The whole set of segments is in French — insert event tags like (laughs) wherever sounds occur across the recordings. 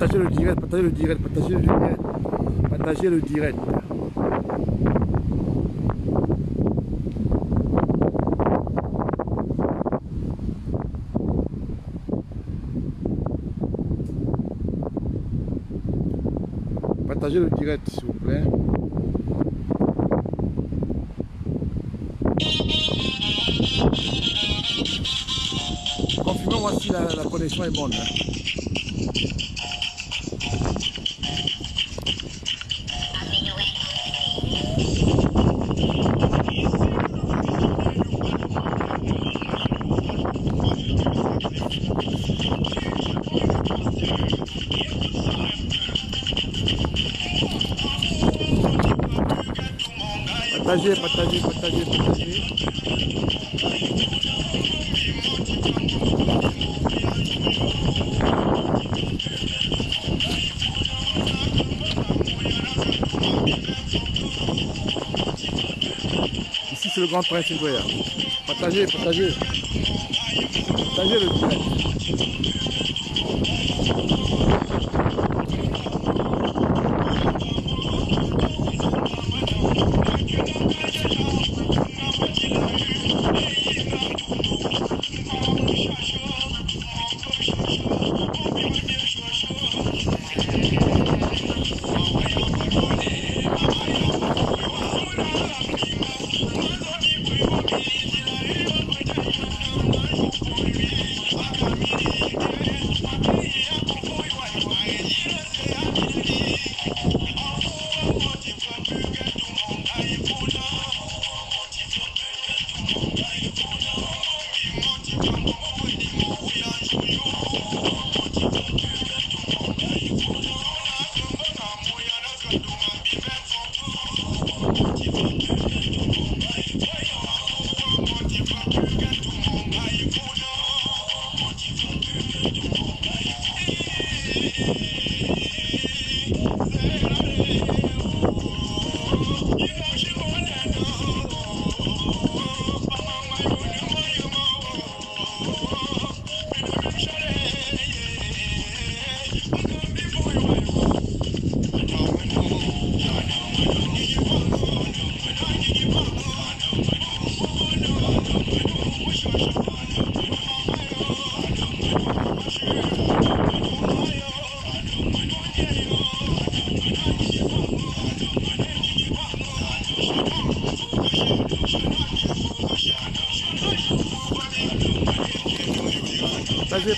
Partagez le direct, partagez le direct, partagez le direct, partagez le direct. Partagez le direct, s'il vous plaît. Confirmez-moi si la, connexion est bonne. hein. Partagez, partagez, partagez, partagez. Ici c'est le grand prince. Partagez, partagez. Partagez le direct.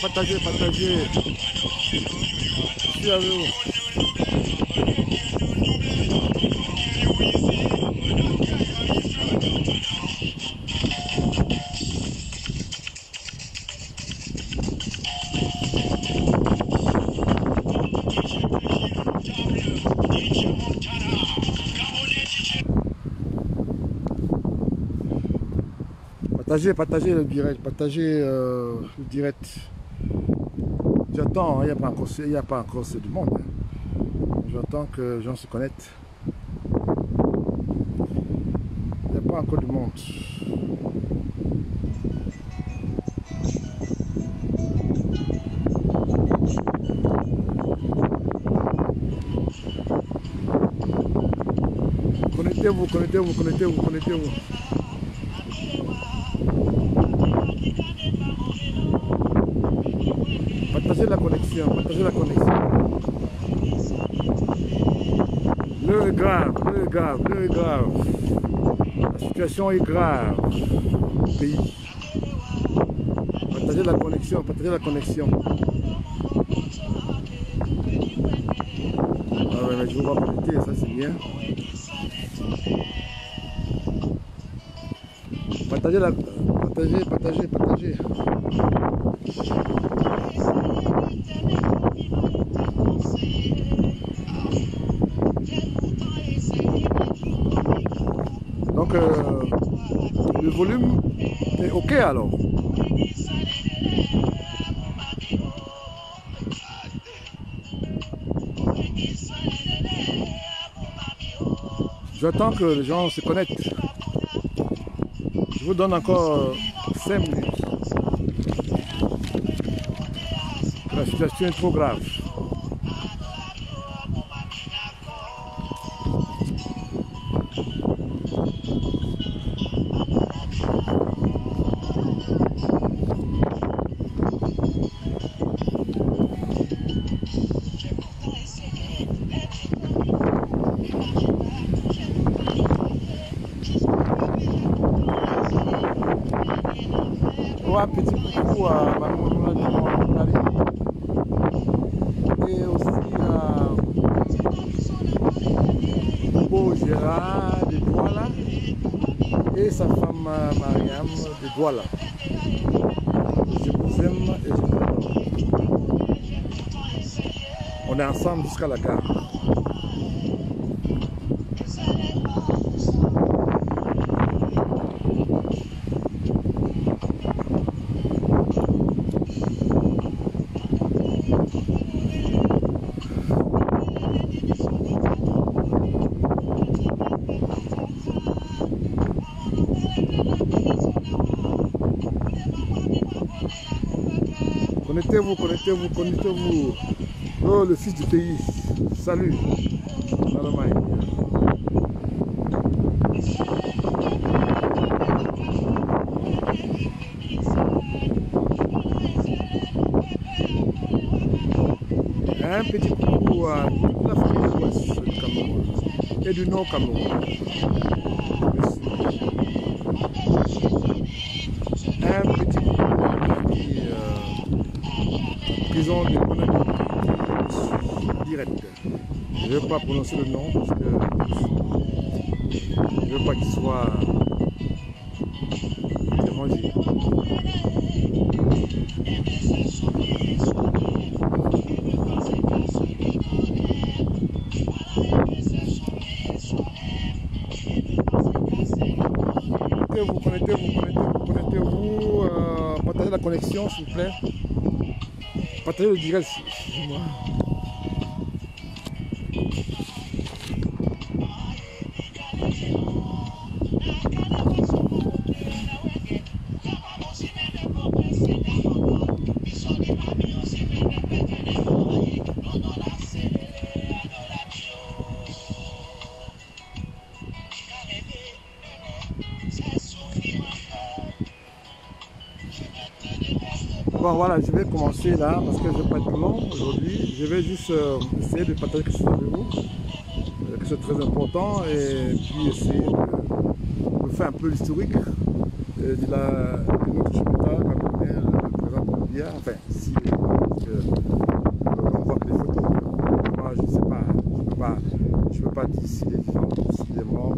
Partagez, partagez. Je suis vous. Partagez, partagez le direct, partagez euh, le direct. Hein, il n'y a pas encore, il y a pas encore c'est du monde. hein. J'attends que les gens se connectent. Il n'y a pas encore du monde. Connectez-vous, connectez-vous, connectez-vous, connectez-vous. Connexion, partagez la connexion. Est grave, est grave, est grave. La situation est grave pays. Partagez la connexion, partagez la connexion. Ah je vous vois connecter, ça c'est bien. Partagez la. Partagez, partagez, partagez. Donc, euh, Le volume OK alors. J'attends que les gens se connectent. Je vous donne encore 5 minutes. La situation est trop grave. Sa femme Mariam de Douala. Je vous aime et je vous adore. On est ensemble jusqu'à la gare. Connectez-vous, connectez-vous, connectez-vous. Oh, le fils du pays. Salut. Un petit coucou à toute la famille de l'Ouest du Cameroun et du Nord Cameroun. Un petit coucou à la famille euh, prison de Conakry, direct. Je ne vais pas prononcer le nom parce que je ne veux pas qu'il soit dérangé. Connectez-vous, connectez-vous, connectez-vous, connectez-vous. Euh, partagez la connexion, s'il vous plaît. Partagez le direct, excusez-moi. Là parce que je vais pas être long aujourd'hui. Je vais juste euh, essayer de partager quelque chose avec vous, euh, que c'est très important, et puis essayer de, de faire un peu l'historique euh, de, la, de notre chemin camerounais, le président Bolivia. Enfin, si, on voit que les photos. Moi, je ne sais pas, je ne peux pas, je peux pas dire s'il est vivant ou s'il est mort,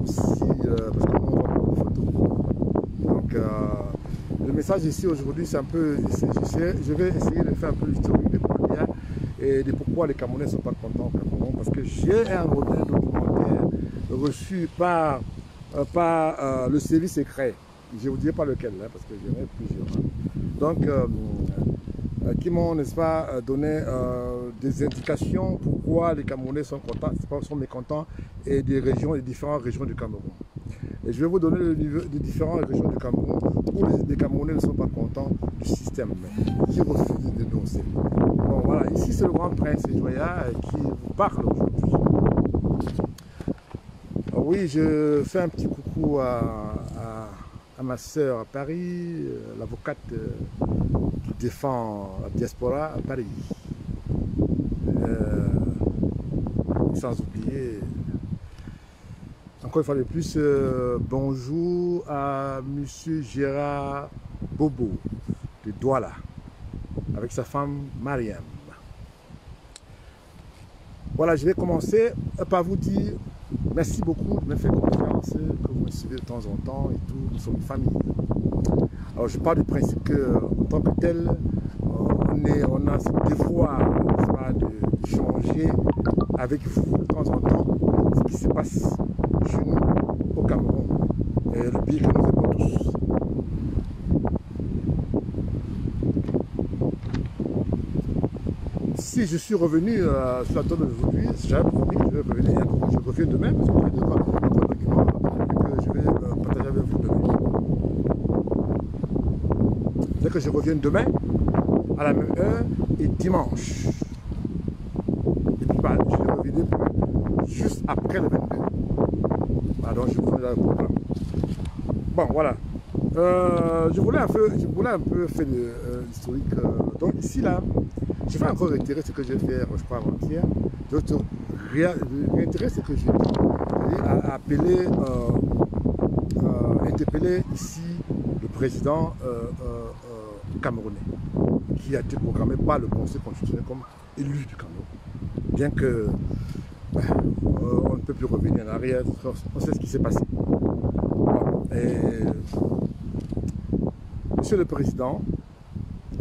ou si, euh, parce qu'on voit beaucoup de photos. Donc, euh, le ici aujourd'hui, c'est un peu, je vais essayer de faire un peu l'historique de Bolivia et de pourquoi les Camerounais ne sont pas contents au Cameroun. Parce que j'ai un modèle documentaire reçu par, euh, par euh, le service secret. Je ne vous dirai pas lequel, hein, parce que j'en ai plusieurs. hein. Donc, euh, qui m'ont, n'est-ce pas, donné des indications pourquoi les Camerounais sont contents, sont mécontents et des régions, des différentes régions du Cameroun. Et je vais vous donner le niveau des différentes régions du Cameroun où les, Camerounais ne sont pas contents du système, qui refusent de dénoncer. Bon, voilà, ici c'est le grand prince Joya qui vous parle aujourd'hui. Oui, je fais un petit coucou à ma sœur à Paris, euh, l'avocate euh, qui défend la diaspora à Paris. Euh, sans oublier, encore une fois de plus, euh, bonjour à Monsieur Gérard Bobo de Douala, avec sa femme Mariam. Voilà, je vais commencer par vous dire merci beaucoup de me faire confiance, que vous me suivez de temps en temps et tout, nous sommes une famille. Alors je pars du principe que en tant que tel, on, on a ce devoir de changer avec vous de temps en temps ce qui se passe chez nous au Cameroun. et le pays que nous aimons tous. Si je suis revenu euh, sur la table d'aujourd'hui, j'avais promis que je vais revenir, je reviens demain parce que j'ai deux documents que je vais euh, partager avec vous demain. C'est que je reviens demain à la même heure et dimanche. Et puis bah, je vais revenir juste après le 22. Je vous le programme. Bon, voilà. Euh, je, voulais un peu, je voulais un peu faire l'historique. Euh, donc ici, là, je vais encore réitérer ce que je vais faire, je crois, avant-hier. Je vais réitérer ce que j'ai dit, à appeler, euh, interpeller ici le président camerounais, qui a été programmé par le Conseil constitutionnel comme élu du Cameroun. Bien que ben, on ne peut plus revenir en arrière, on sait ce qui s'est passé. Monsieur le Président,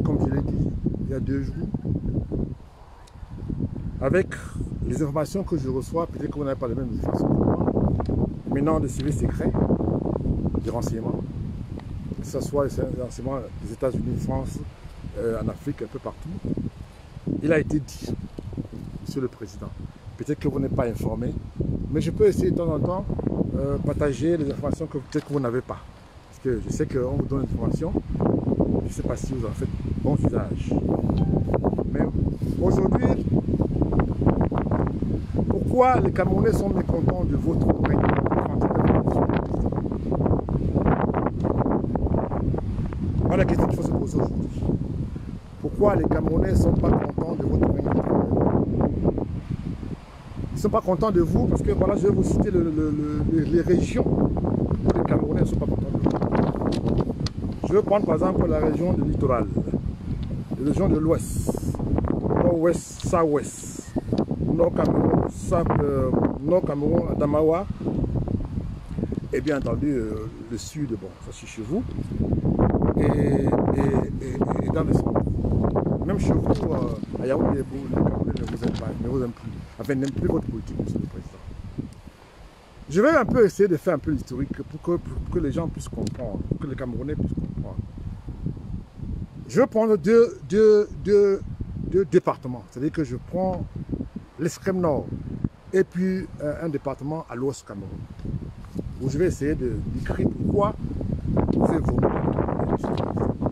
comme je l'ai dit il y a deux jours, avec les informations que je reçois, peut-être vous n'avez pas les mêmes informations que moi, maintenant de services secrets, des renseignements, que ce soit les renseignements des États-Unis, France, euh, en Afrique, un peu partout, il a été dit, Monsieur le Président, peut-être que vous n'êtes pas informé, mais je peux essayer de temps en temps euh, partager les informations que peut-être que vous n'avez pas. Parce que je sais qu'on vous donne l'information, je ne sais pas si vous en faites bon usage. Mais aujourd'hui, pourquoi les Camerounais sont mécontents de votre règne Voilà la question qu'il faut se poser aujourd'hui. Pourquoi les Camerounais ne sont pas contents de votre règne Ils ne sont pas contents de vous parce que voilà, je vais vous citer les régions où les Camerounais ne sont pas contents de vous. Je vais prendre par exemple la région du littoral, la région de l'ouest, nord-ouest, south-ouest, nord-Cameroun, euh, nord-Cameroun, Adamawa, et bien entendu euh, le sud, bon, ça c'est chez vous, et, dans le centre. Même chez vous, euh, à Yaoundé, les Camerounais ne vous aiment pas, ne vous aiment plus. Enfin, n'aiment plus votre politique, monsieur le Président. Je vais un peu essayer de faire un peu l'historique pour que, les gens puissent comprendre, pour que les Camerounais puissent comprendre. Je vais prendre deux, deux, deux, deux départements. C'est-à-dire que je prends l'extrême nord et puis euh, un département à l'ouest Cameroun. Où je vais essayer décrire pourquoi c'est vous.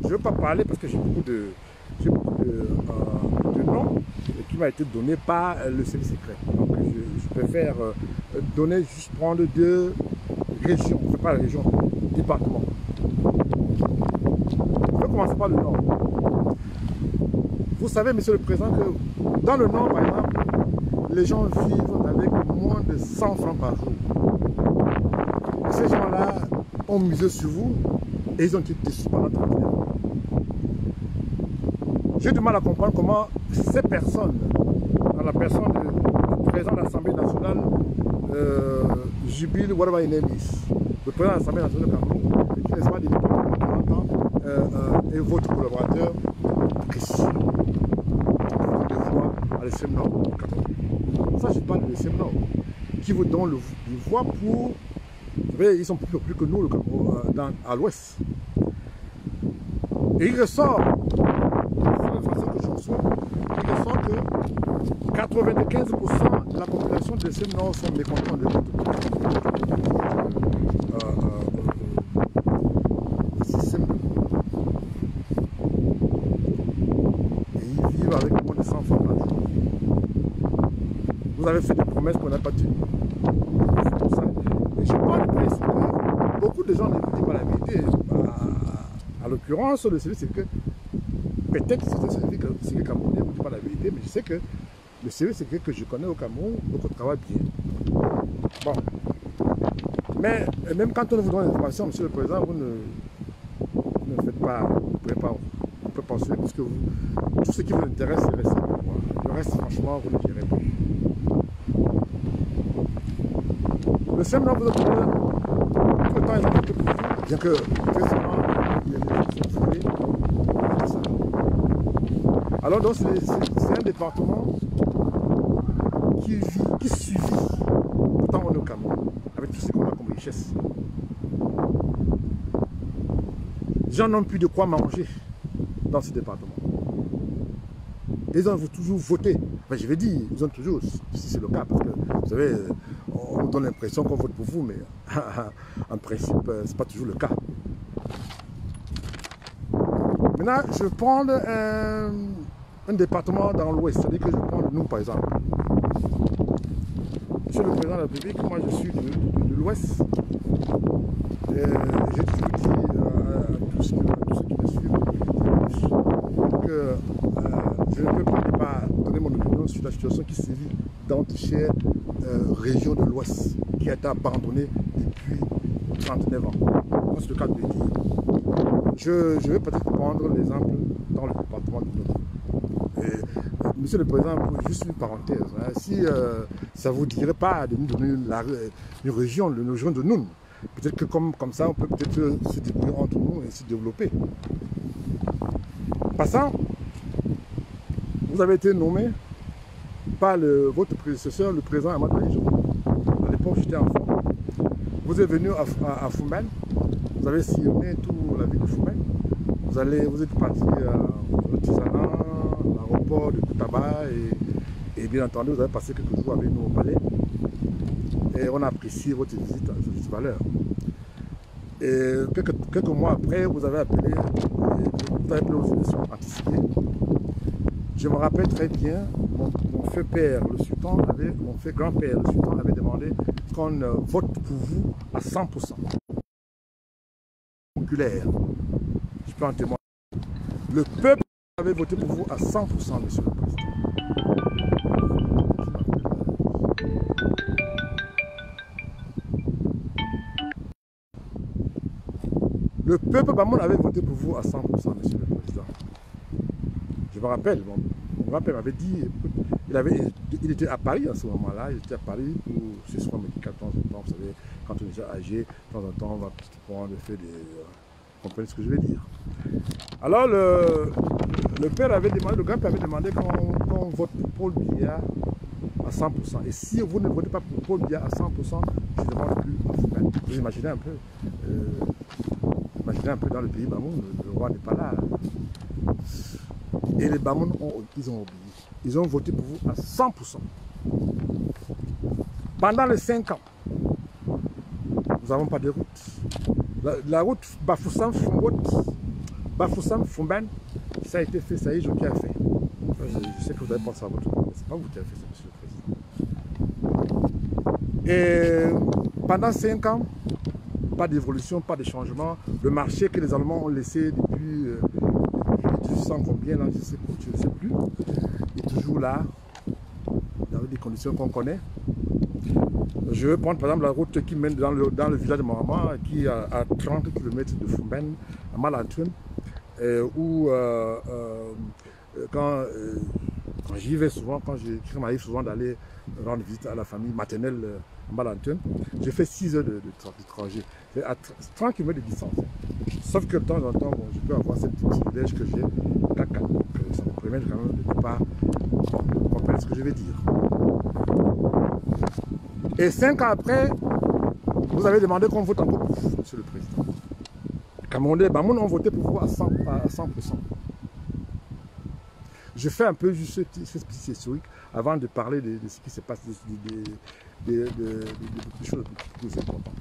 Je ne veux pas parler parce que j'ai beaucoup de, de, euh, de noms qui m'a été donné par le service secret. Donc je, préfère euh, donner, juste prendre deux régions, c'est pas la région, département. Je vais commencer par le nord. Vous savez, monsieur le président, que dans le nord, par exemple, les gens vivent avec moins de 100 francs par jour. Ces gens-là ont misé sur vous et ils ont été déçus par notre J'ai du mal à comprendre comment ces personnes, dans la personne du président de l'Assemblée nationale, euh, Jubil Warwaïnemis, le président de l'Assemblée nationale de Cameroun, qui n'est pas de 40 ans, euh, euh, et votre collaborateur, Christy, de voix à l'extrême nord Ça, je parle de l'extrême nord, qui vous donne le, voix pour. Vous voyez, ils sont plus, que nous le Cameroun, euh, à l'ouest. Et il ressort, reçois, il ressort que 95% de la population de l'extrême nord sont mécontents de votre vous avez fait des promesses qu'on n'a pas tenues. C'est pour ça. Et je parle de beaucoup de gens ne pas la vérité. À, l'occurrence, le service, c'est que peut-être que c'est service que Camerounais ne dit pas la vérité, mais je sais que le service secret que je connais au Cameroun, donc on travaille bien. Bon. Mais même quand on vous donne l'information, monsieur le Président, vous ne, ne faites pas, vous ne pouvez pas, vous parce que vous, tout ce qui vous intéresse, c'est rester Le reste, franchement, vous ne direz pas. Le SEM, là, vous êtes tout le temps, ils ont pour vous, bien que très souvent, il y a des gens sont ça. Alors, donc, c'est un département qui vit, qui suit, pourtant on est au Cameroun, avec tout ce qu'on a comme richesse. Les gens n'ont plus de quoi manger dans ce département. Ils ont toujours voté. Enfin, je vais dire, ils ont toujours, si c'est le cas, parce que vous savez, on nous donne l'impression qu'on vote pour vous, mais (laughs) en principe, ce n'est pas toujours le cas. Maintenant, je prends un, un département dans l'ouest, c'est-à-dire que je prends le nous par exemple. Monsieur le Président de la République, moi je suis de, l'ouest. J'ai toujours dit euh, à tous ceux, qui me suivent que euh, je ne peux pas, donner mon opinion sur la situation qui sévit dans cette chère euh, région de l'ouest qui a été abandonnée depuis 39 ans. C'est le cas de. Je, je vais peut-être prendre l'exemple dans le. Monsieur le Président, juste une parenthèse. Hein. si euh, ça ne vous dirait pas de nous donner une région, une région de nous, peut-être que comme, comme ça, on peut peut-être se débrouiller entre nous et se développer. Passant, vous avez été nommé par le, votre prédécesseur, le président Ahmad À l'époque, j'étais enfant. Vous êtes venu à, à, vous avez sillonné toute la ville de Foumen. Vous, allez, vous êtes parti à l'artisanat, l'aéroport de Koutaba et, bien entendu vous avez passé quelques jours avec nous au palais et on a apprécié votre visite à cette valeur. Et quelques, mois après, vous avez appelé, vous avez appelé aux élections anticipées. Je me rappelle très bien, mon, fait père, le sultan, avait, mon fait grand-père, le sultan, avait demandé qu'on euh, vote pour vous à 100%. Populaire. Je peux en témoigner. Le peuple avait voté pour vous à 100%, monsieur le président. Le peuple Bamoun avait voté pour vous à 100%, monsieur le président. Je me rappelle, mon, grand-père m'avait dit, il, était à Paris à ce moment-là, il était à Paris pour ses soins médicaux de temps en temps. Vous savez, quand on est déjà âgé, de temps en temps, on va prendre, faire des. Vous comprenez ce que je veux dire? Alors, le, père avait demandé, le grand-père avait demandé qu'on vote pour Paul Biya à 100%. Et si vous ne votez pas pour Paul Biya à 100%, je ne demande plus à vous. Vous imaginez un peu. Euh, imaginez un peu dans le pays Bamoun, le, roi n'est pas là. Et les Bamoun, ils ont oublié. Ils ont voté pour vous à 100%. Pendant les 5 ans, nous n'avons pas de route. La, route Bafoussam-Fumbot, Bafoussam-Fumben, ça a été fait, ça y est, je qui a fait. Je, sais que vous avez pensé à votre mais ce n'est pas vous qui avez fait ça, monsieur le Président. Et pendant 5 ans, pas d'évolution, pas de changement. Le marché que les Allemands ont laissé depuis, euh, depuis 1800 combien, là, je ne sais, plus, est toujours là, dans des conditions qu'on connaît. Je vais prendre par exemple la route qui mène dans le, dans le village de Mahama, qui est à, 30 km de Fumben, à Malantoun, euh, où euh, quand, quand j'y vais souvent, quand je, m'arrive souvent d'aller rendre visite à la famille maternelle à Malantoun, j'ai fait 6 heures de, de, de trajet. C'est à 30 km de distance. Sauf que de temps en temps, je peux avoir cette petite privilège que j'ai, ça me permet quand même de ne pas comprendre ce que je vais dire. Et cinq ans après, vous avez demandé qu'on vote encore pour Monsieur le Camerounais, Bamoun ont voté pour vous à 100%. À 100%. Je fais un peu juste ce petit historique avant de parler de, ce qui se passe, des choses plus importantes.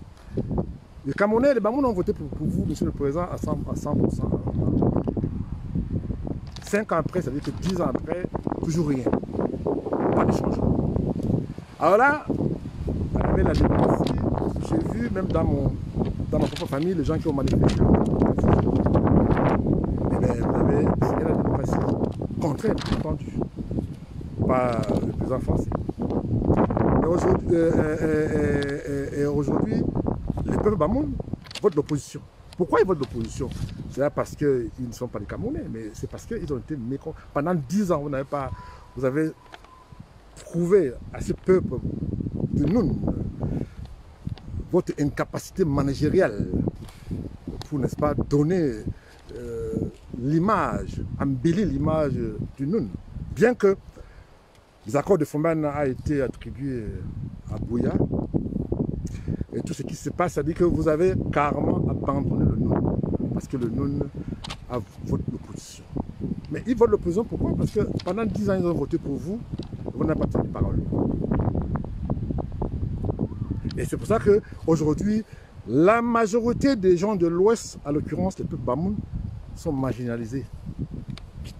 Les Camerounais les Bamoun ont voté pour, vous, Monsieur le Président, à 100%. Cinq ans après, ça veut dire que dix ans après, toujours rien. Pas de changement. Alors là, la démocratie, j'ai vu même dans, mon, dans ma propre famille, les gens qui ont manifesté. Eh bien, vous avez signé la démocratie. Contraire, entendu, par le président français. Mais aujourd'hui, euh, euh, euh, aujourd'hui le peuple Bamoun vote l'opposition. Pourquoi ils votent l'opposition? C'est parce qu'ils ne sont pas des Camerounais, mais c'est parce qu'ils ont été mécontents. Pendant dix ans, vous n'avez pas, vous avez prouvé à ce peuple de nous votre incapacité managériale pour, n'est-ce pas, donner euh, l'image, embellir l'image du Noun. Bien que les accords de Foman a été attribués à Bouya, et tout ce qui se passe, dit que vous avez carrément abandonné le nom. parce que le NUN a voté l'opposition. Mais ils votent l'opposition pourquoi? Parce que pendant 10 ans, ils ont voté pour vous, vous n'avez pas tenu parole. Et c'est pour ça qu'aujourd'hui, la majorité des gens de l'Ouest, à l'occurrence les peuples Bamoun, sont marginalisés.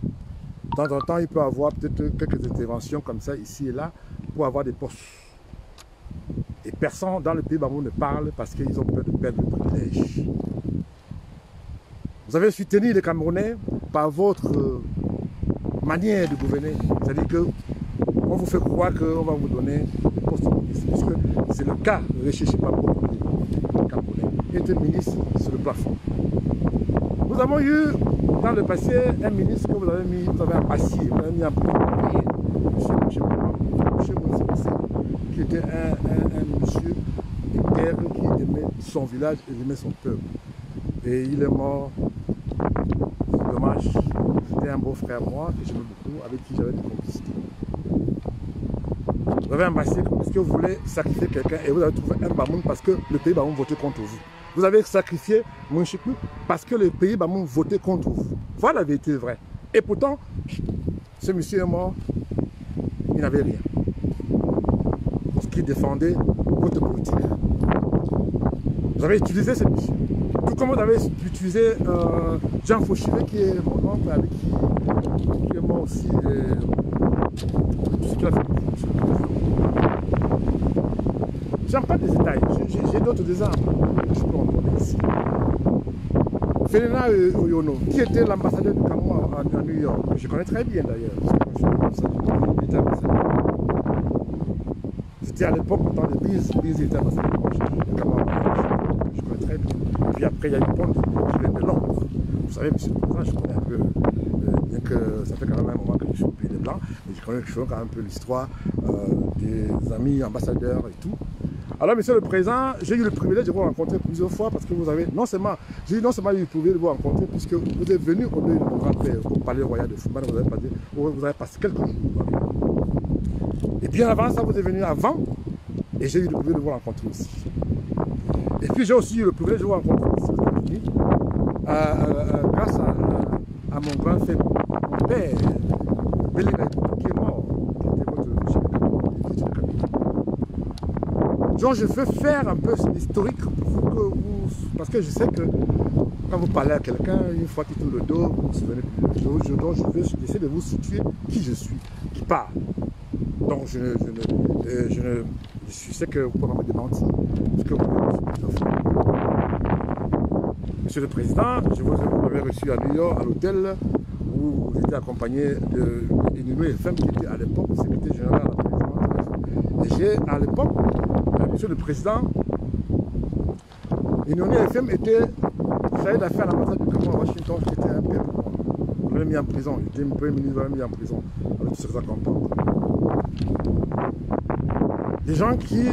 De temps en temps, il peut avoir peut-être quelques interventions comme ça, ici et là, pour avoir des postes. Et personne dans le pays Bamoun ne parle parce qu'ils ont peur de perdre le privilège. Vous avez soutenu les Camerounais par votre euh, manière de gouverner. C'est-à-dire que on vous fait croire qu'on va vous donner des postes de ministre. Puisque c'est le cas, pas beaucoup de Camerounais. Était ministre sur le plafond. Nous avons eu dans le passé un ministre que vous avez mis, vous avez passier, vous avez mis monsieur, monsieur, qui était un, un, un monsieur père qui aimait son village et aimait son peuple. Et il est mort. Dommage. C'était un beau frère moi que j'aimais beaucoup, avec qui j'avais des complicités. Vous avez un massif parce que vous voulez sacrifier quelqu'un et vous avez trouvé un Bamoun parce que le pays Bamoun votait contre vous? Vous avez sacrifié Mouchikou parce que le pays Bamoun votait contre vous. Voilà la vérité vraie. Et pourtant, ce monsieur est mort, il n'avait rien. Parce qu'il défendait votre politique. Vous avez utilisé ce monsieur. Tout comme vous avez utilisé euh, Jean Fauchivet, qui est mon avec qui, est mort aussi. Ce qu'il fait. J'aime pas des détails, j'ai d'autres exemples que je peux en ici. Félina Oyono, qui était l'ambassadeur du Cameroun à, New York, je connais très bien d'ailleurs. C'était à l'époque, temps de Bise, Bise était ambassadeur du Cameroun, je connais très bien. Puis après, il y a eu Pont qui vient de Londres. Vous savez, monsieur le président, je connais un peu, euh, bien que ça fait quand même un moment que je suis au pays des Mais je connais quand même un peu l'histoire euh, des amis ambassadeurs et tout. Alors, monsieur le président, j'ai eu le privilège de vous rencontrer plusieurs fois parce que vous avez, non seulement, j'ai eu non seulement eu le privilège de vous rencontrer, puisque vous êtes venu au lieu grand-père, au palais royal de Fouman, vous avez passé, vous avez passé quelques jours. Et bien avant ça, vous êtes venu avant, et j'ai eu le privilège de vous rencontrer aussi. Et puis j'ai aussi eu le privilège de vous rencontrer aussi aux États-Unis, euh, euh, grâce à, mon grand frère, mon père, Belinga, qui est mort, qui était votre chef de cabinet. Donc je veux faire un peu l'historique pour que vous... Parce que je sais que quand vous parlez à quelqu'un, une fois qu'il tourne le dos, vous vous souvenez. Donc je, veux essayer de vous situer qui je suis, qui parle. Donc je, je, ne, euh, je, ne, je sais que vous pouvez me démentir. Que vous Monsieur le Président, je vous avais reçu à New York, à l'hôtel, où vous étiez accompagné de Inoué FM, qui était à l'époque secrétaire général la présidence. Et j'ai, à l'époque, Monsieur le Président, Inoué FM était chargé d'affaires à l'ambassade du Cameroun à Washington, qui était un père. On l'avait mis en prison, il était premier ministre, on l'avait mis en prison, avec ses accompagnants. Des gens qui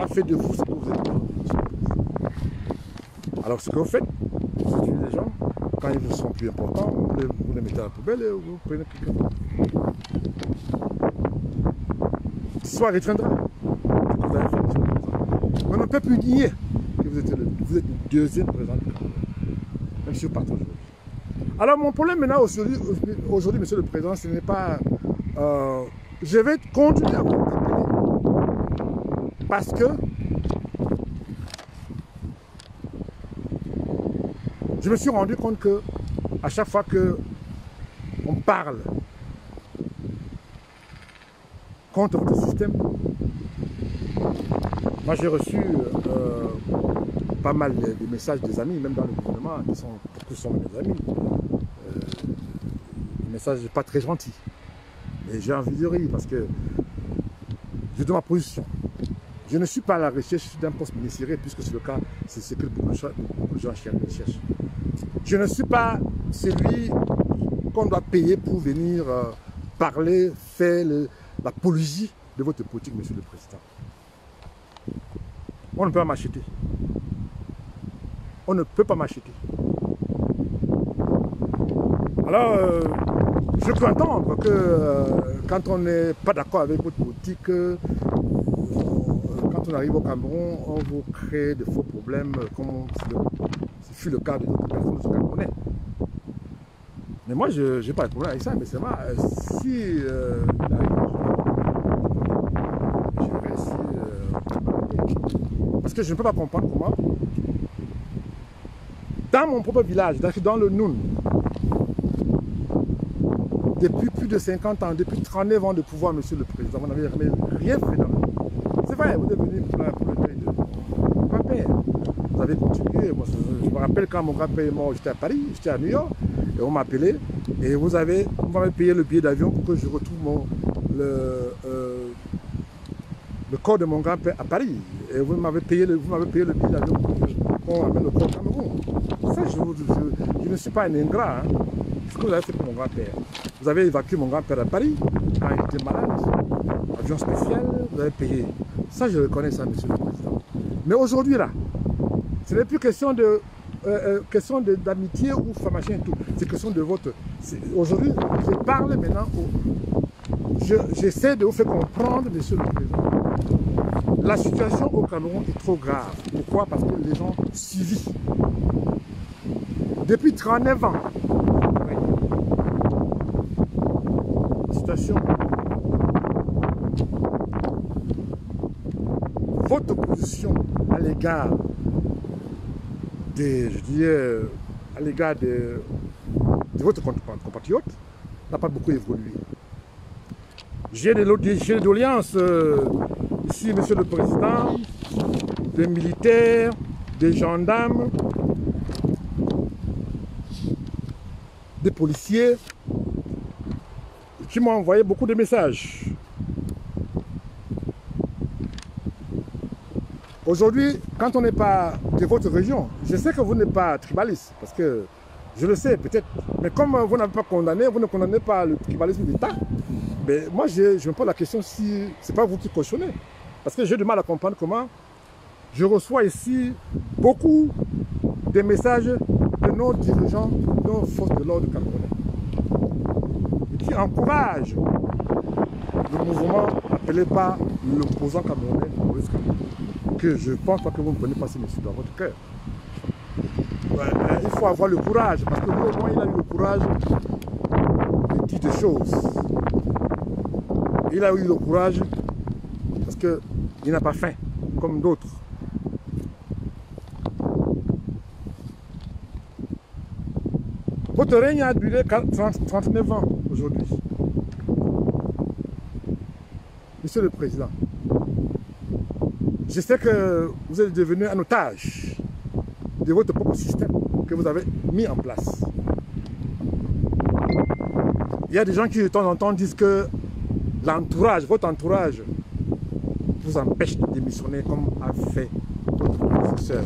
ont fait de vous ce que vous êtes. Alors ce que vous faites, vous utilisez les gens, quand ils ne sont plus importants, vous les, vous mettez à la poubelle et vous prenez quelqu'un. Soit retiendra. Vous avez fait, monsieur le président. On ne peut plus nier que vous êtes le, vous êtes le deuxième président du Cameroun, même si vous partez aujourd'hui. Alors mon problème maintenant aujourd'hui, monsieur le président, ce n'est pas... Euh, je vais continuer à vous interpeller parce que je me suis rendu compte que à chaque fois que on parle contre votre système, moi j'ai reçu euh, pas mal de, messages des amis, même dans le gouvernement, qui sont, beaucoup sont mes amis, euh, des messages pas très gentils. Mais j'ai envie de rire parce que je donne ma position. Je ne suis pas à la recherche d'un poste ministériel, puisque c'est le cas, c'est ce que beaucoup de gens, cherchent. Je ne suis pas celui qu'on doit payer pour venir euh, parler, faire l'apologie de votre politique, monsieur le président. On ne peut pas m'acheter. On ne peut pas m'acheter. Alors, euh, je peux entendre que euh, quand on n'est pas d'accord avec votre politique, euh, quand on arrive au Cameroun, on vous crée de faux problèmes, comme c'est fut le cas de d'autres personnes Camerounais. Mais moi, je n'ai pas de problème avec ça, mais c'est euh, si euh, il arrive, je verrai si. euh, parce je ne peux pas comprendre comment, dans mon propre village, dans- le Noun, depuis plus de 50 ans, depuis 39 ans de pouvoir, monsieur le président, vous n'avez rien fait dans. C'est vrai, vous êtes venu pour le de mon grand-père. Vous avez continué. Moi, je me rappelle quand mon grand-père est mort, j'étais à Paris, j'étais à New York, et on m'a appelé, et vous avez, vous m'avez payé le billet d'avion pour que je retrouve mon, le, euh, le corps de mon grand-père à Paris. Et vous m'avez payé, le- vous m'avez payé le billet d'avion qu'on amène le corps Cameroun. Ça, je, vous- je- ne suis pas un ingrat. Hein. Ce que vous avez fait pour mon grand-père. Vous avez évacué mon grand-père à Paris quand il était malade. Avion spécial, vous avez payé. Ça, je reconnais ça, monsieur le président. Mais aujourd'hui, là, ce n'est plus question de euh, euh, question d'amitié ou machin et tout. C'est question de votre. Aujourd'hui, je parle maintenant. au- je- J'essaie de vous faire comprendre, monsieur le président. La situation au Cameroun est trop grave. Pourquoi? Parce que les gens suivis. Depuis 39 ans. Situation. Votre position à l'égard des, je dirais, à l'égard de, de votre compa- compatriote n'a pas beaucoup évolué. J'ai des des ici, Monsieur le Président, des militaires, des gendarmes, des policiers qui m'ont envoyé beaucoup de messages. Aujourd'hui, quand on n'est pas de votre région, je sais que vous n'êtes pas tribaliste, parce que je le sais peut-être, mais comme vous n'avez pas condamné, vous ne condamnez pas le tribalisme d'État, mais moi je, je me pose la question si ce n'est pas vous qui cautionnez. Parce que j'ai du mal à comprendre comment je reçois ici beaucoup de messages de nos dirigeants, de nos forces de l'ordre camerounais, qui encouragent le mouvement appelé par l'opposant camerounais, Maurice que je pense pas que vous ne prenez pas ces messieurs dans votre cœur. Il faut avoir le courage, parce que au moins, il a eu le courage de dire des choses. Il a eu le courage parce qu'il n'a pas faim, comme d'autres. Votre règne a duré 30 39 ans aujourd'hui. Monsieur le Président, je sais que vous êtes devenu un otage de votre propre système que vous avez mis en place. Il y a des gens qui de temps en temps disent que l'entourage, votre entourage, vous empêche de démissionner comme a fait votre professeur.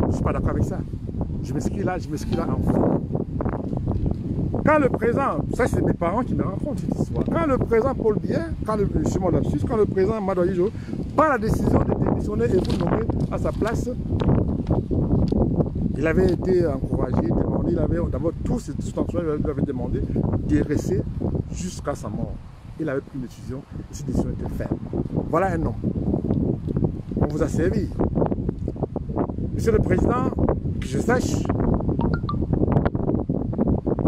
Je ne suis pas d'accord avec ça. Je m'inscris là, je m'inscris là enfin. Quand le président, ça c'est mes parents qui me racontent cette histoire, quand le président Paul Biya, quand le, je m'en lapsus, quand le président Madoyijo prend la décision de démissionner et vous nommer à sa place, il avait été encouragé, demandé, il avait d'abord tout ce tout entourage lui avait demandé de rester jusqu'à sa mort. Il avait pris une décision et cette décision était ferme. Voilà un homme. On vous a servi. Monsieur le Président, que je sache,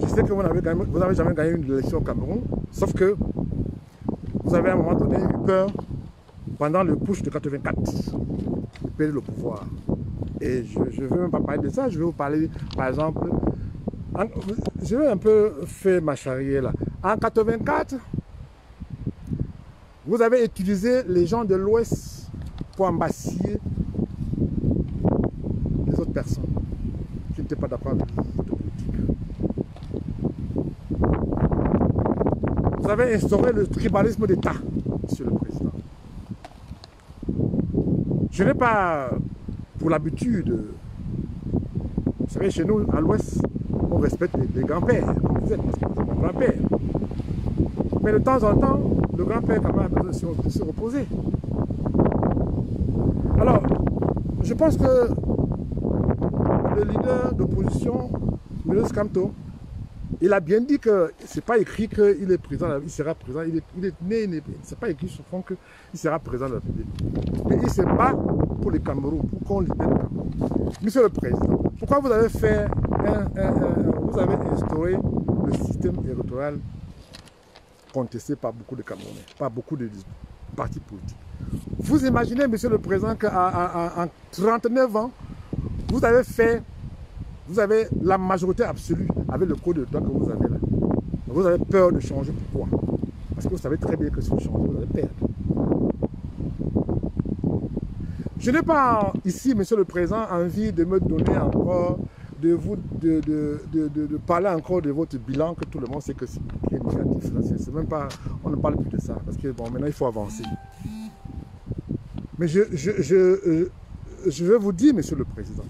je sais que vous n'avez jamais gagné une élection au Cameroun, sauf que vous avez à un moment donné eu peur pendant le push de 84 de perdre le pouvoir. Et je ne veux même pas parler de ça, je vais vous parler, par exemple, je vais un peu faire ma charrière là. En 84, vous avez utilisé les gens de l'Ouest pour embasiller les autres personnes qui n'étaient pas d'accord avec votre politique. Vous avez instauré le tribalisme d'État, Monsieur le Président. Je n'ai pas pour l'habitude, vous savez, chez nous, à l'Ouest, on respecte les, grands-pères, vous êtes, parce que vous êtes mon grand-père. Mais de temps en temps, le grand-père a besoin de se- de se reposer. Alors, je pense que le leader d'opposition, Milos Kamto, il a bien dit que c'est pas écrit qu'il est présent, il sera présent, il est, il est né, il est- c'est pas écrit sur fond qu'il sera présent dans la République. Mais il se bat pour le Cameroun, pour qu'on libère le Cameroun. Monsieur le Président, pourquoi vous avez fait vous avez instauré le système électoral contesté par beaucoup de Camerounais, par beaucoup de partis politiques. Vous imaginez, Monsieur le Président, qu'en 39 ans, vous avez fait, vous avez la majorité absolue avec le code de droit que vous avez là. Vous avez peur de changer. Pourquoi? Parce que vous savez très bien que si vous changez, vous allez perdre. Je n'ai pas ici, Monsieur le Président, envie de me donner encore, de vous, de, de, parler encore de votre bilan, que tout le monde sait que c'est même pas, on ne parle plus de ça, parce que bon, maintenant il faut avancer. Mais je, je, je, euh, je vais vous dire, Monsieur le Président,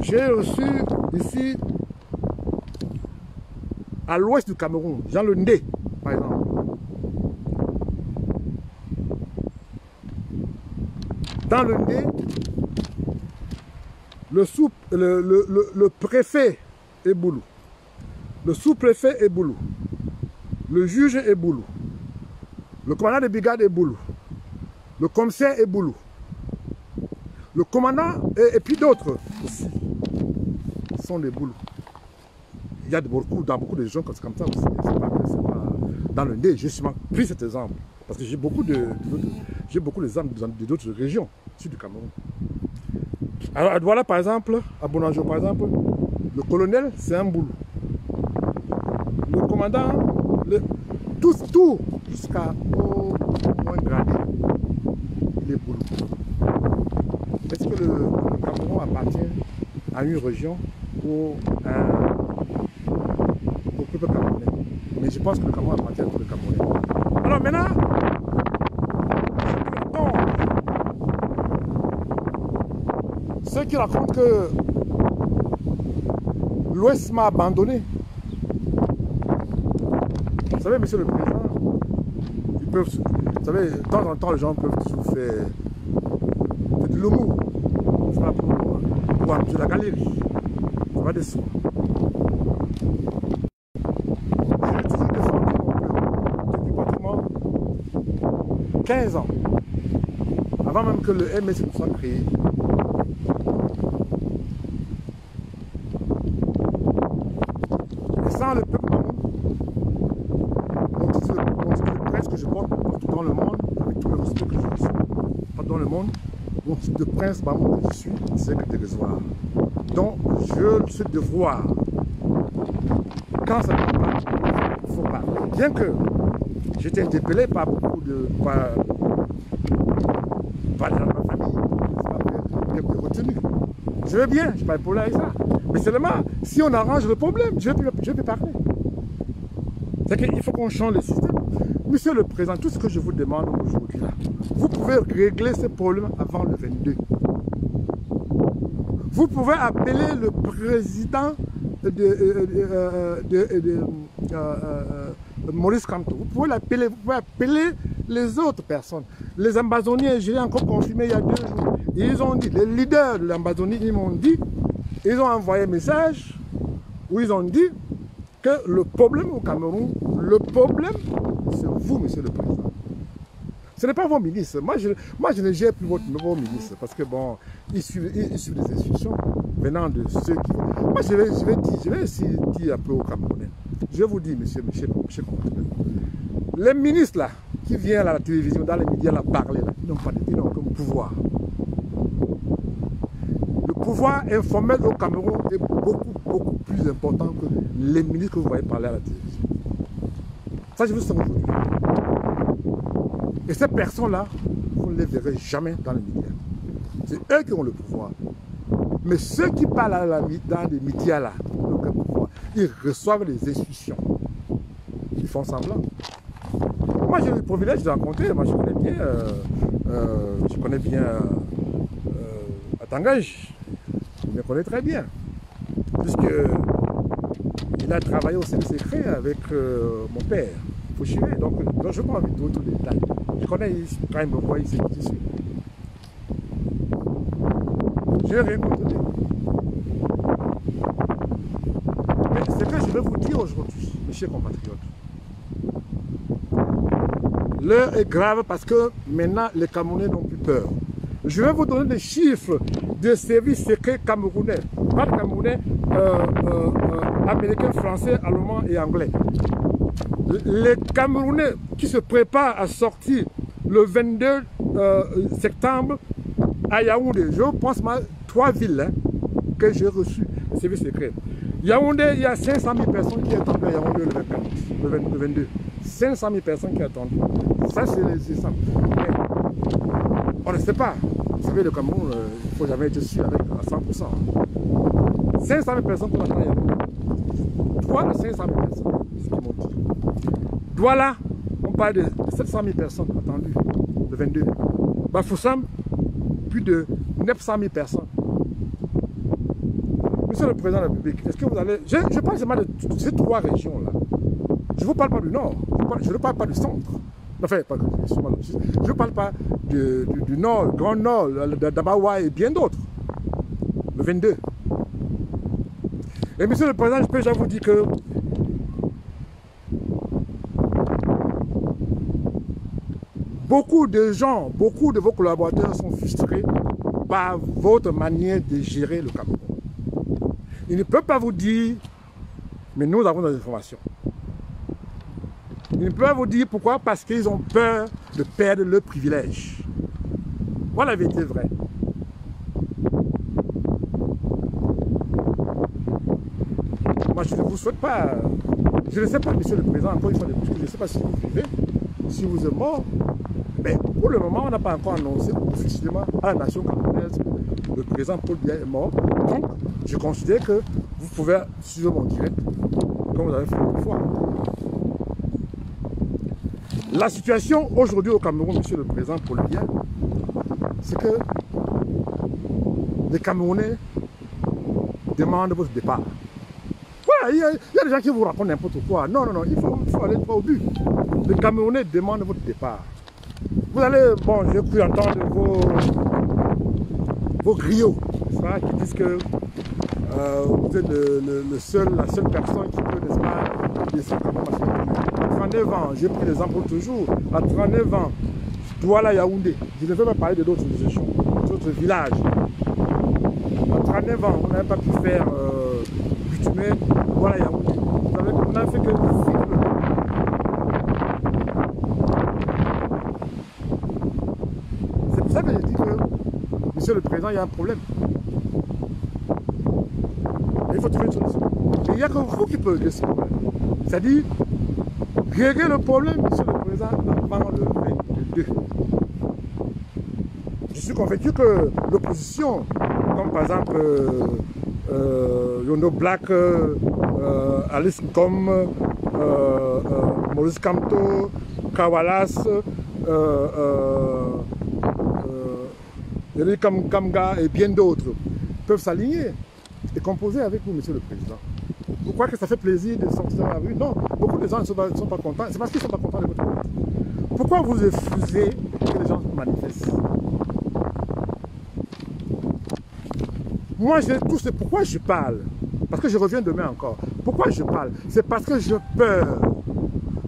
j'ai reçu ici à l'ouest du Cameroun, Jean Le Ndé, par exemple. Dans le Ndé, le, sous, le, préfet est Boulou, le sous-préfet est Boulou, le juge est Boulou, le commandant de brigade est Boulou, le commissaire est Boulou, le commandant et, puis d'autres aussi sont des Boulous il y a beaucoup, dans beaucoup de gens comme ça aussi. Pas, pas dans le nez, j'ai justement pris cet exemple. Parce que j'ai beaucoup de, beaucoup d'exemples d'autres régions, sud du Cameroun. Alors voilà par exemple, à Bonanjo par exemple, le colonel c'est un boulot. Le commandant, le, tout, tout jusqu'à au moins gradé, il est boulot. Est-ce que le, le, Cameroun appartient à une région ou à mais je pense que le Cameroun appartient à tous les Camerounais. Alors maintenant, ceux qui racontent que l'Ouest m'a abandonné. Vous savez, monsieur le président, ils peuvent, vous savez, de temps en temps, les gens peuvent toujours faire, de l'humour. Ça pour, pour amuser la galerie. Ça va de soi. 15 ans, avant même que le MS soit créé. Et sans le peuple mon titre, de presse que je porte partout dans le monde, avec tout le respect que je reçois partout dans le monde, mon de je suis, c'est que dérisoire. Donc, je ce devoir, quand ça ne va pas, il faut pas. Bien que j'étais interpellé par beaucoup de. par, par les gens de ma famille, retenues. Je veux bien, je parle pour avec ça. Mais seulement, si on arrange le problème, je peux, je peux parler. C'est qu'il faut qu'on change le système. Monsieur le Président, tout ce que je vous demande aujourd'hui là, vous pouvez régler ce problème avant le 22. Vous pouvez appeler le président de, de, de, Maurice Camto. Vous pouvez l'appeler, vous pouvez appeler les autres personnes. Les Amazoniens, j'ai encore confirmé il y a deux jours. Ils ont dit, les leaders de l'Amazonie, ils m'ont dit, ils ont envoyé un message où ils ont dit que le problème au Cameroun, le problème, c'est vous, monsieur le président. Ce n'est pas vos ministres. Moi, je, moi, je ne gère plus votre, vos ministres parce que, bon, ils suivent, des institutions venant de ceux qui Moi, je vais, je vais dire, je vais de dire un peu aux Camerounais. Je vous dis, monsieur, monsieur, monsieur, les ministres là, qui viennent à la télévision, dans les médias, là, parler, ils n'ont pas ils n'ont aucun pouvoir. Le pouvoir informel au Cameroun est beaucoup, beaucoup plus important que les ministres que vous voyez parler à la télévision. Ça, je vous sens aujourd'hui. Et ces personnes-là, vous ne les verrez jamais dans les médias. C'est eux qui ont le pouvoir. Mais ceux qui parlent dans les médias, là, ils reçoivent les instructions. Ils font semblant. Moi, j'ai le privilège de raconter. Moi, je connais bien, euh, euh, je connais bien euh, Atangage. Je me connais très bien. Puisque il a travaillé au service secret avec mon père, Fouchiré. Donc, je n'ai pas envie les détails. Je connais quand il me ici, je suis. Rien contrôlé. Mais ce que je vais vous dire aujourd'hui, mes chers compatriotes, l'heure est grave parce que maintenant les Camerounais n'ont plus peur. Je vais vous donner des chiffres de services secrets camerounais, pas camerounais, euh, euh, euh, américains, français, allemands et anglais. Les Camerounais qui se préparent à sortir le 22 septembre à Yaoundé, je pense à trois villes hein, que j'ai reçues, des services secrets. Yaoundé, il y a 500 000 personnes qui attendent à Yaoundé le, 22. 500 000 personnes qui attendent. Ça, c'est les Mais on ne sait pas. Vous savez, le Cameroun, euh, il ne faut jamais être sûr à 100%. 500 000 personnes qui attendent à Yaoundé. 3 à 500 000 personnes, c'est ce qu'ils m'ont dit. Douala, on parle de 700 000 personnes attendues le 22. Bafoussam, plus de 900 000 personnes. Monsieur le Président de la République, est-ce que vous allez... Je, parle seulement de ces trois régions-là. Je ne vous parle pas du Nord, je ne parle pas du centre. Enfin, je ne parle pas du, Nord, Grand Nord, d'Abawa et bien d'autres. Le 22. Et Monsieur le Président, je peux déjà vous dire que beaucoup de gens, beaucoup de vos collaborateurs sont frustrés par votre manière de gérer le Cameroun. Ils ne peuvent pas vous dire, mais nous avons des informations. Ils ne peuvent pas vous dire pourquoi, parce qu'ils ont peur de perdre le privilège. Voilà la vérité vraie. Moi, je ne vous souhaite pas, je ne sais pas, monsieur le président, encore une fois, je ne sais pas si vous vivez, si vous êtes mort, mais pour le moment, on n'a pas encore annoncé officiellement à la nation camerounaise le président Paul Biya est mort. Donc, je considère que vous pouvez suivre mon direct comme vous avez fait une fois. La situation aujourd'hui au Cameroun, monsieur le président Paul Biya, c'est que les Camerounais demandent votre départ. Voilà, il y, a, des gens qui vous racontent n'importe quoi. Non, non, non, il faut, il faut aller au but. Les Camerounais demandent votre départ. Vous allez, bon, j'ai pu entendre vos, griots, qui disent que euh, vous êtes le, seul, la seule personne qui peut, n'est-ce pas, descendre À 39 ans, j'ai pris l'exemple toujours, à 39 ans, Douala Yaoundé, je ne veux pas parler d'autres régions, d'autres villages. À 39 ans, on n'a pas pu faire euh, bitumer Douala Yaoundé. Qu'on n'a fait que C'est pour ça que je dis que, monsieur le président, il y a un problème. il faut trouver une solution. il n'y a que vous qui pouvez régler ce problème. C'est-à-dire, régler le problème, monsieur le président, avant le 22. Je suis convaincu que l'opposition, comme par exemple euh, euh, Yono Black, euh, Alice Nkom, Maurice Kamto, Kawalas, comme Kamga et bien d'autres peuvent s'aligner et composer avec vous, Monsieur le Président. Vous croyez que ça fait plaisir de sortir dans la rue? Non, beaucoup de gens ne sont pas, contents. C'est parce qu'ils ne sont pas contents de votre politique. Pourquoi vous refusez que les gens manifestent? Moi, je, tout pourquoi je parle? Parce que je reviens demain encore. Pourquoi je parle? C'est parce que j'ai peur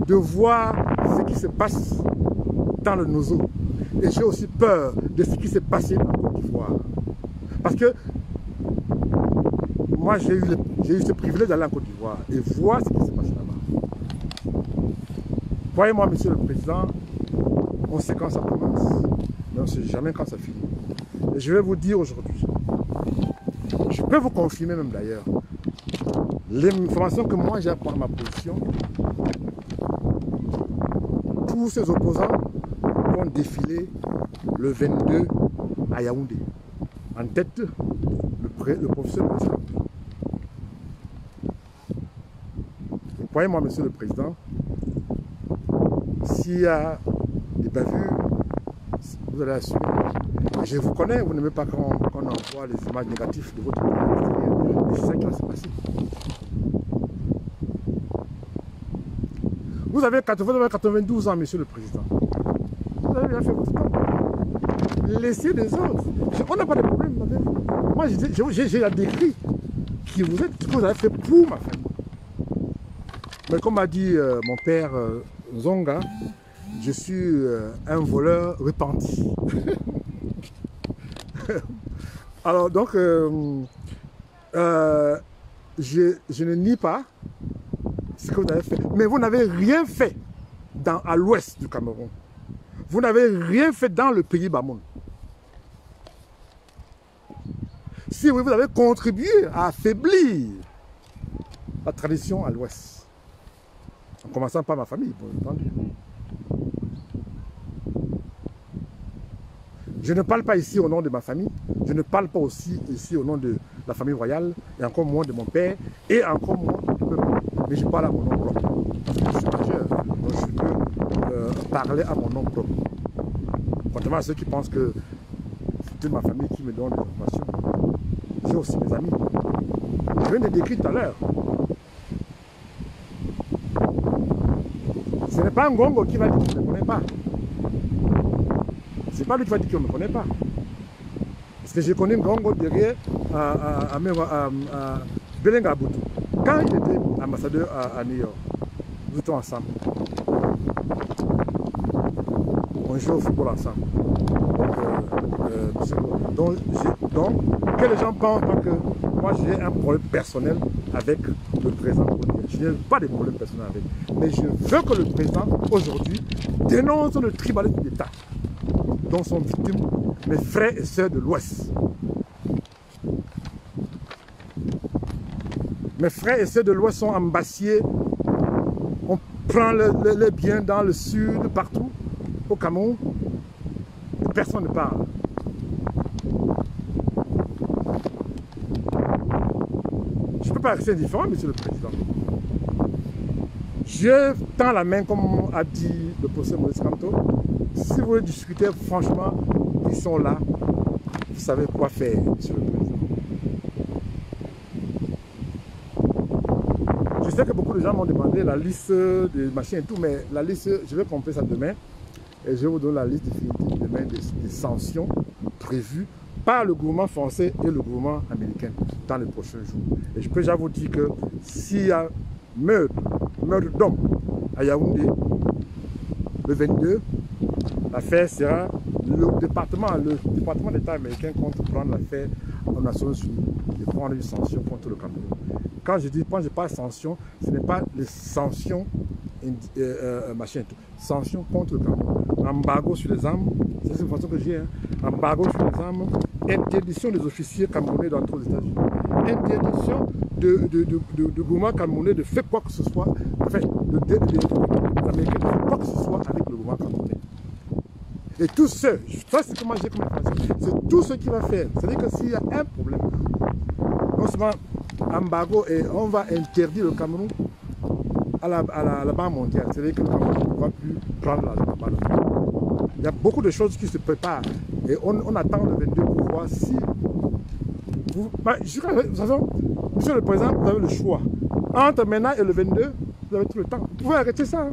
de voir ce qui se passe dans le Nozo. Et j'ai aussi peur de ce qui s'est passé en Côte d'Ivoire. Parce que moi, j'ai eu, ce privilège d'aller en Côte d'Ivoire et voir ce qui s'est passé là-bas. Voyez-moi, Monsieur le Président, on sait quand ça commence, mais on ne sait jamais quand ça finit. Et je vais vous dire aujourd'hui, je peux vous confirmer même d'ailleurs, l'information que moi j'ai à ma position, tous ces opposants défiler le 22 à Yaoundé. En tête, le, professeur Croyez-moi, monsieur le président, s'il y a des bavures, vous allez assumer. Je vous connais, vous n'aimez pas quand, envoie les images négatives de votre pays. C'est ça qui va se passer. Vous avez 92 ans, monsieur le président. Fait votre temps. Laissez des autres. On n'a pas de problème avec vous. Moi, j'ai décrit qui vous êtes, ce que vous avez fait pour ma famille. Mais comme a dit euh, mon père euh, Zonga, je suis euh, un voleur repenti. (laughs) Alors donc, je, je, ne nie pas ce que vous avez fait. Mais vous n'avez rien fait dans, à l'ouest du Cameroun. Vous n'avez rien fait dans le pays Bamoun. Si vous avez contribué à affaiblir la tradition à l'ouest, en commençant par ma famille, bien entendu. Je ne parle pas ici au nom de ma famille, je ne parle pas aussi ici au nom de la famille royale, et encore moins de mon père, et encore moins du peuple. Mais je parle à mon nom propre. Parce que je suis majeur, donc je peux euh, parler à mon nom propre. Contrairement à ceux qui pensent que c'est ma famille qui me donne l'information. J'ai aussi mes amis. Je viens de décrire tout à l'heure. Ce n'est pas un gongo qui va dire qu'il ne me connaît pas. Ce n'est pas lui qui va dire qu'il ne me connaît pas. Parce que j'ai connu Ngongo derrière à, à, à, à. Quand il était ambassadeur à, New York, nous étions ensemble. On jouait au football ensemble. Euh, euh, donc, donc, que les gens pensent que moi j'ai un problème personnel avec le président. Je n'ai pas de problème personnel avec. Mais je veux que le président aujourd'hui dénonce le tribalisme d'État dont sont victimes mes frères et sœurs de l'Ouest. Mes frères et sœurs de l'Ouest sont embassiers. On prend les biens dans le sud, partout, au Cameroun. Personne ne parle. Je ne peux pas rester indifférent, monsieur le Président. Je tends la main, comme a dit le professeur Maurice Canto. Si vous voulez discuter, franchement, ils sont là. Vous savez quoi faire, monsieur le Président. Je sais que beaucoup de gens m'ont demandé la liste des machines et tout, mais la liste, je vais compter ça demain. Et je vous donner la liste définitive demain des, sanctions prévues par le gouvernement français et le gouvernement américain dans les prochains jours. Et je peux déjà vous dire que s'il y a meurtre, meurtre d'homme à Yaoundé, le 22, l'affaire sera le département, le département d'État américain compte prendre l'affaire aux Nations Unies et prendre une sanction contre le Cameroun. Quand je dis, quand je parle sanction, ce n'est pas les sanctions euh, euh, machin, sanctions contre le Cameroun. Embargo sur les armes, c'est une façon que j'ai, hein. embargo sur les armes, interdiction des officiers camerounais d'entrer aux États-Unis, interdiction de, de, de, de, gouvernement camerounais de faire quoi que ce soit, enfin, de, Américains de faire quoi que ce soit avec le gouvernement camerounais. Et tout ce, ça c'est comment j'ai comme c'est tout ce qui va faire. C'est-à-dire que s'il y a un problème, non seulement embargo et on va interdire le Cameroun à la, à la, Banque mondiale. C'est-à-dire que le Cameroun ne pourra plus prendre la banque. Il y a beaucoup de choses qui se préparent. Et on, attend le 22 pour voir si... Vous, bah, je, monsieur le Président, vous avez le choix. Entre maintenant et le 22, vous avez tout le temps. Vous pouvez arrêter ça. Hein.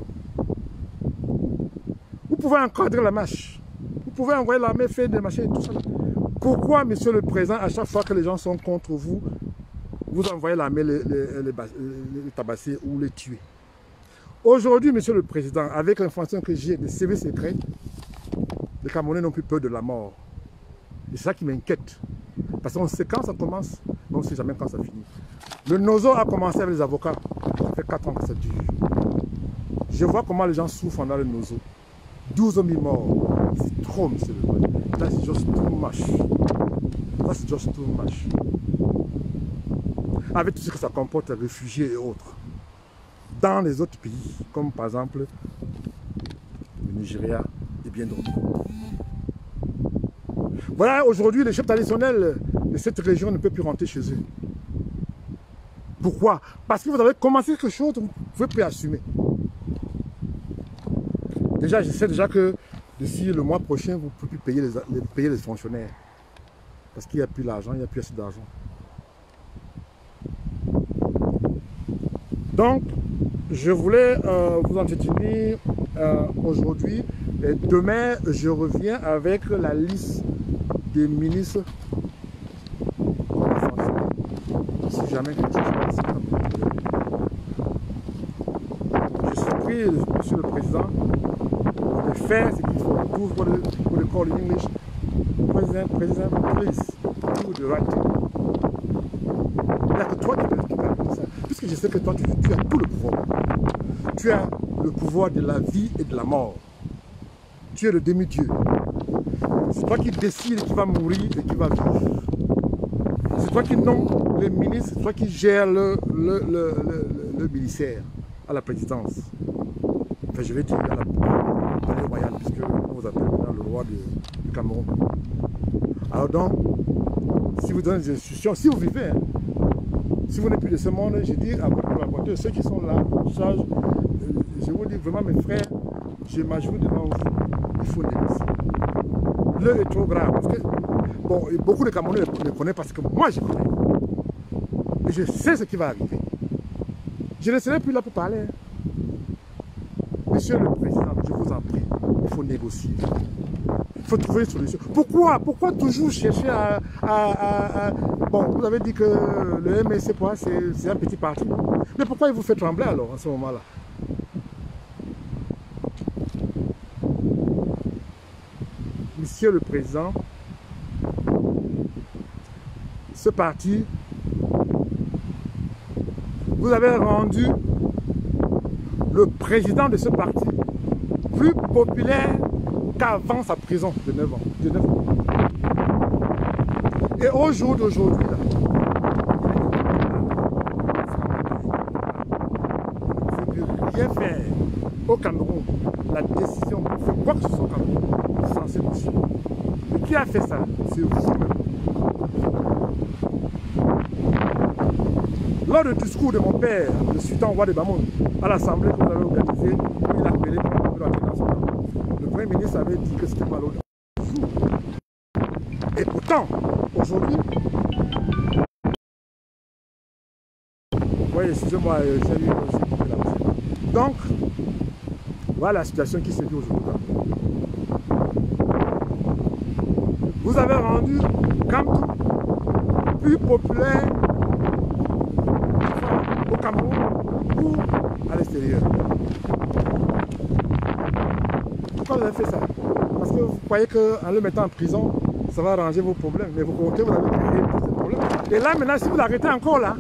Vous pouvez encadrer la marche. Vous pouvez envoyer l'armée faire des machines et tout ça. Pourquoi, monsieur le Président, à chaque fois que les gens sont contre vous, vous envoyez l'armée les, les, tabasser ou les tuer? Aujourd'hui, monsieur le Président, avec l'information que j'ai des services secrets, Camerounais n'ont plus peur de la mort. Et c'est ça qui m'inquiète. Parce qu'on sait quand ça commence, mais on ne sait jamais quand ça finit. Le nozo a commencé avec les avocats. Ça fait 4 ans que ça dure. Je vois comment les gens souffrent dans le nozo. 12 000 morts. C'est trop, monsieur le. Là, c'est juste too much. C'est juste too much. Avec tout ce que ça comporte, réfugiés et autres dans les autres pays, comme par exemple le Nigeria bien d'autres. Voilà, aujourd'hui, les chefs traditionnels de cette région ne peuvent plus rentrer chez eux. Pourquoi? Parce que vous avez commencé quelque chose, vous ne pouvez plus assumer. Déjà, je sais déjà que d'ici le mois prochain, vous ne pouvez plus payer les, payer les fonctionnaires. Parce qu'il n'y a plus l'argent, il n'y a plus assez d'argent. Donc, je voulais euh, vous entretenir euh, aujourd'hui. Et demain, je reviens avec la liste des ministres. Si jamais quelque chose passe. prie, Monsieur le Président, de faire ce qu'il faut pour, pour, le, pour le call. President, President, please, do the right. Il n'y a que toi qui peux, qui ça. Puisque je sais que toi, tu, tu as tout le pouvoir. Tu as le pouvoir de la vie et de la mort. Le demi-dieu. C'est toi qui décides qui va mourir et qui va vivre. C'est toi qui nomme les ministres, c'est toi qui gères le, le, ministère à la présidence. Enfin, je vais dire à la palais royal, puisque on vous appelle maintenant le roi du Cameroun. Alors donc, si vous donnez des instructions, si vous vivez, hein, si vous n'êtes plus de ce monde, je dis à votre collaborateurs, ceux qui sont là, euh, je vous dis vraiment mes frères, je m'ajoute devant vous, il faut négocier. L'heure est trop grave, bon, beaucoup de Camerounais ne connaissent parce que moi je connais. Et je sais ce qui va arriver. Je ne serai plus là pour parler. Monsieur le Président, je vous en prie, il faut négocier. Il faut trouver une solution. Pourquoi Pourquoi toujours chercher à, Bon, vous avez dit que le MSC, c'est un petit parti. Mais pourquoi il vous fait trembler alors, en ce moment-là? Le Président, ce parti, vous avez rendu le président de ce parti plus populaire qu'avant sa prison de 9 ans. Et au jour d'aujourd'hui, rien faire au Cameroun. La décision faire quoi que ce soit au Cameroun. Mais qui a fait ça C'est vous-même. Lors du discours de mon père, le sultan roi de Bamoun, à l'assemblée que vous avez organisée, il a appelé le premier ministre avait dit que c'était pas l'autre Et pourtant, aujourd'hui, oui, excusez-moi, euh, j'ai eu aussi Donc, voilà la situation qui se vit aujourd'hui. Vous avez rendu Kamtou plus populaire au Cameroun ou à l'extérieur. Pourquoi vous avez fait ça? Parce que vous croyez qu'en le mettant en prison, ça va arranger vos problèmes. Mais vous comptez, vous avez créé tous ces problèmes. Et là, maintenant, si vous l'arrêtez encore là,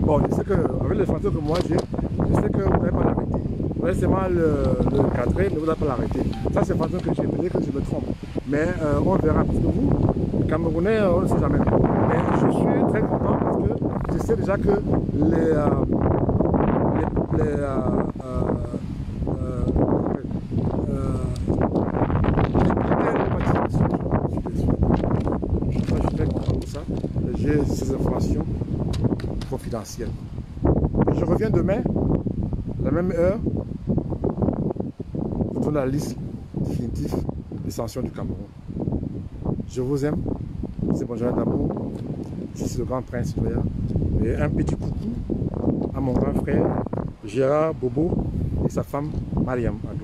bon, je sais qu'avec les fantômes que moi j'ai, je sais que vous n'avez pas l'arrêter. Vous allez seulement le, le cadrer, mais vous n'avez pas l'arrêter. Ça, c'est fantôme que j'ai, peut-être que je me trompe. Mais euh, on verra, parce que vous, Camerounais, on ne sait jamais. Mais je suis très content parce que je sais déjà que les, euh, les, les j'ai ces informations confidentielles. Je reviens demain, la même heure, pour la liste définitive du Cameroun. Je vous aime, c'est Bonjour d'amour, je suis le grand prince Et un petit coucou à mon grand frère Gérard Bobo et sa femme Mariam à